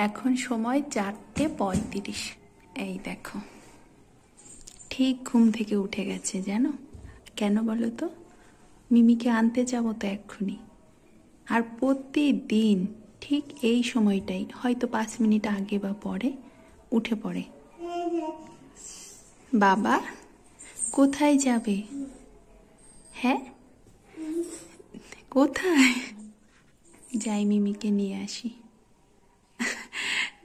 এখন সময় চারটে পঁয়ত্রিশ। এই দেখো। ঠিক ঘুম থেকে উঠে গেছে, জানো? কেন বলো তো? মিমিকে আনতে যাব তো এক্ষুনি। আর প্রতিদিন ঠিক এই সময়টাই, হয়তো পাঁচ মিনিট আগে বা পরে, উঠে পড়ে। বাবা, কোথায় যাবে? হ্যাঁ? কোথায়? যাই মিমিকে নিয়ে আসি।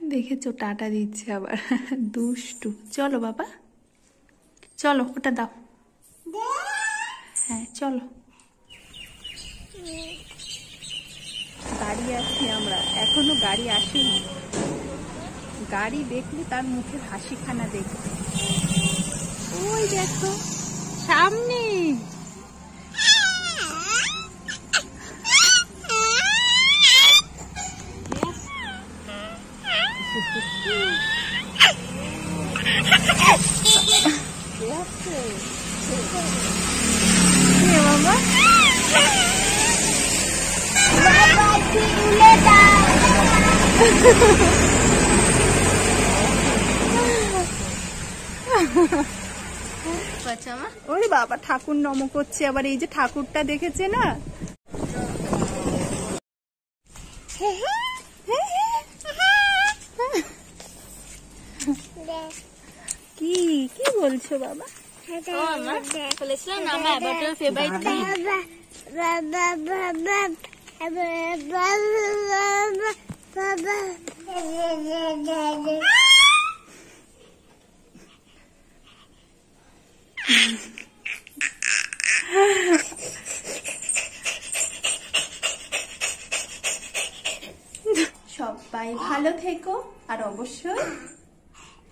দেখেছ, টাটা দিচ্ছে আবার। দুষ্টু। চলো বাবা। চলো, ওটা দাও। হ্যাঁ চলো। গাড়ি আছি আমরা। এখনও গাড়ি আসেনি। গাড়ি দেখলে তার মুখের হাসিখানা দেখবে। ওই দেখো, সামনে। ওরে বাবা ঠাকুর নম করছে আবার এই যে ঠাকুরটা দেখেছে না? কি কি বলছো বাবা? বলেছিলাম আমার অ্যাবাটার ফেভারিট সবাই ভালো থেকো আর অবশ্যই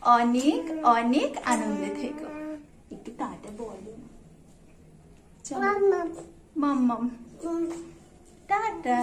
অনেক অনেক আনন্দে থেকো। একটু টাটা বলো। মাম মাম টাটা।